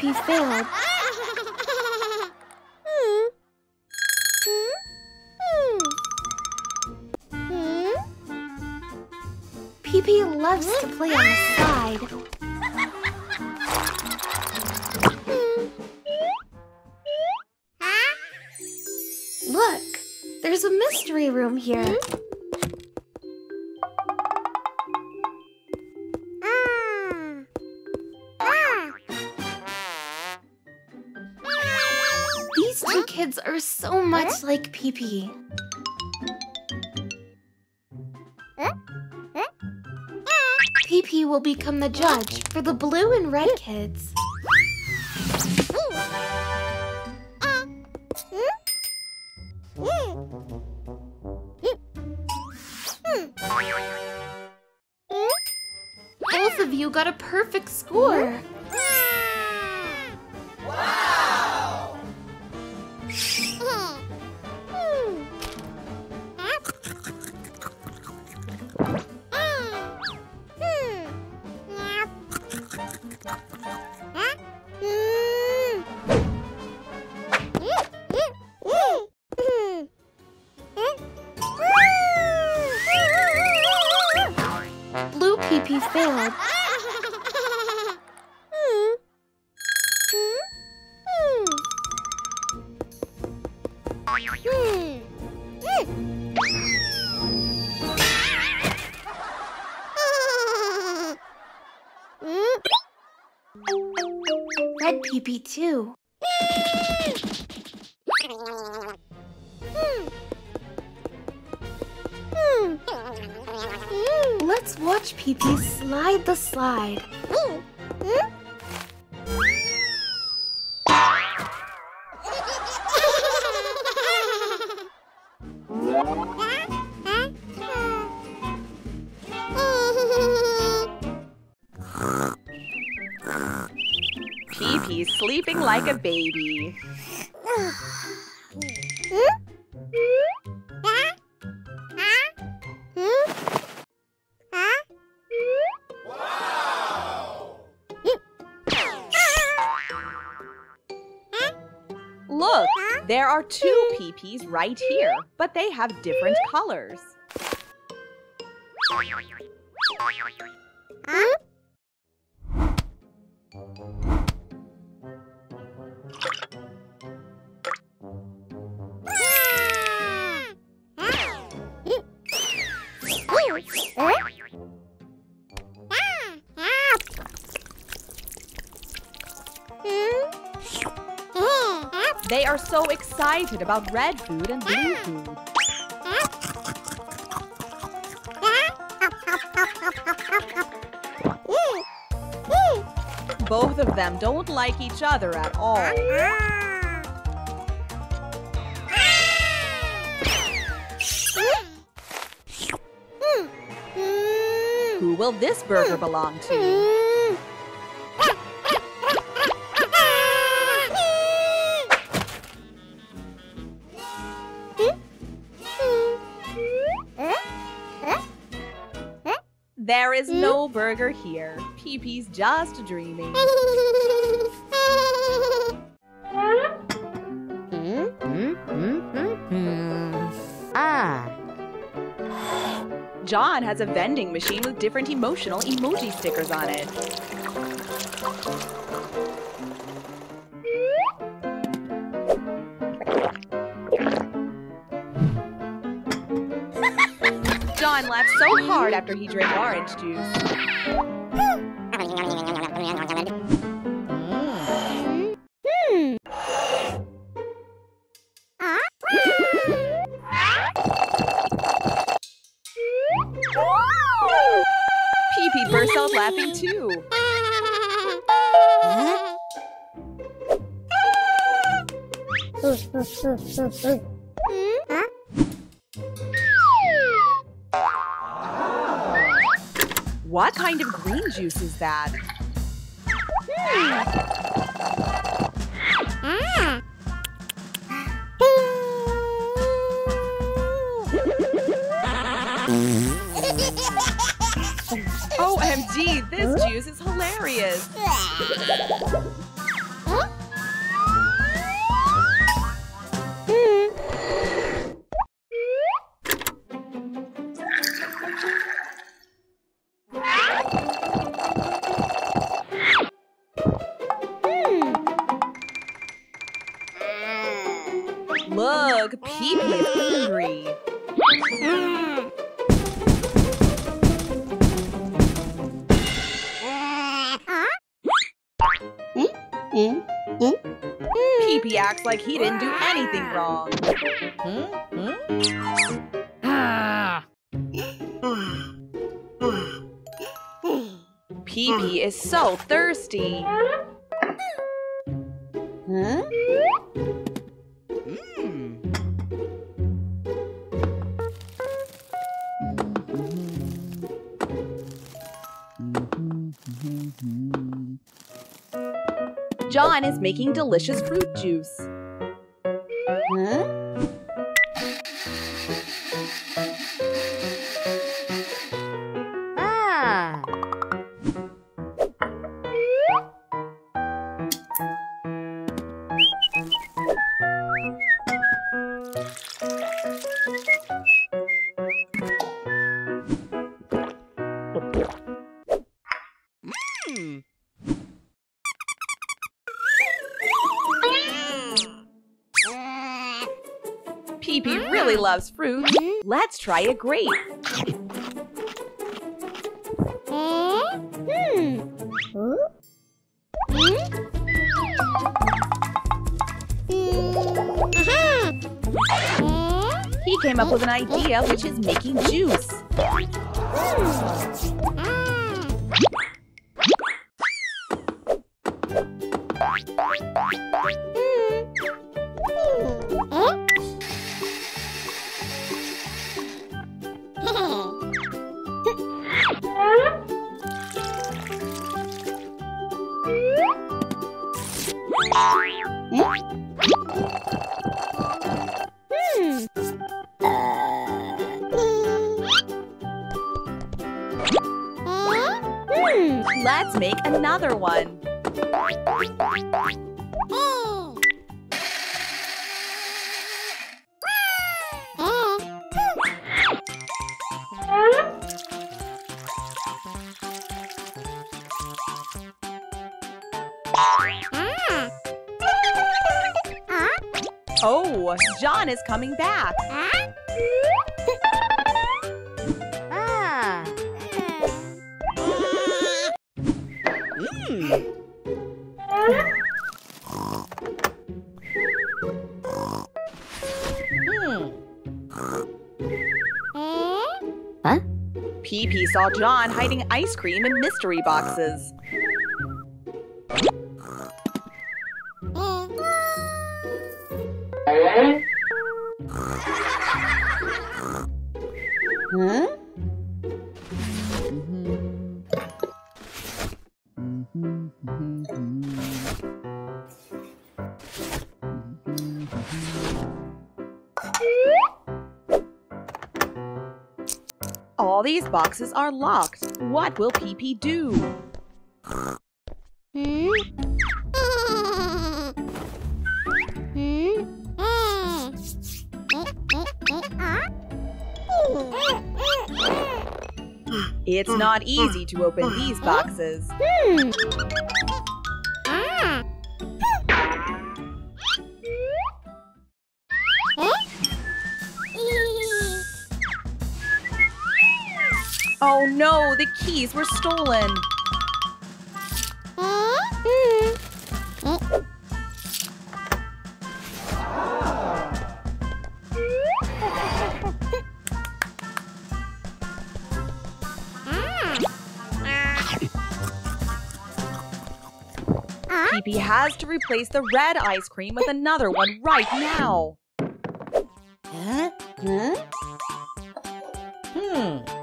Pea failed. Pea Pea loves to play on the slide. Look, there's a mystery room here. These two kids are so much like Pea Pea. Pea Pea will become the judge for the blue and red kids. Both of you got a perfect score. Failed. Red Pea too. Hmm. Let's watch Pea Pea slide the slide. Pea Pea's sleeping like a baby. there are two Pea Peas right here, but they have different colors. They are so excited about red food and blue food. Both of them don't like each other at all. Who will this burger belong to? There is no hmm? burger here. Pea Pea's just dreaming. Hmm? Hmm? Ah. John has a vending machine with different emotional emoji stickers on it. John laughed so hard after he drank orange juice. Pea Pea burst out laughing too. What kind of green juice is that? Mm. OMG, this juice is hilarious. Look, Pea Pea is angry. Pea Pea acts like he didn't do anything wrong. Pea Pea is so thirsty. John is making delicious fruit juice. Really loves fruit. Let's try a grape. Hmm. Hmm. Uh-huh. Hmm. He came up with an idea, which is making juice. Let's make another one. Oh, John is coming back. Pea Pea saw John hiding ice cream in mystery boxes. Mm. All these boxes are locked. What will Pea do? Hmm? It's not easy to open these boxes. Hmm. Oh no, the keys were stolen. Pea has to replace the red ice cream with another one right now. Hmm.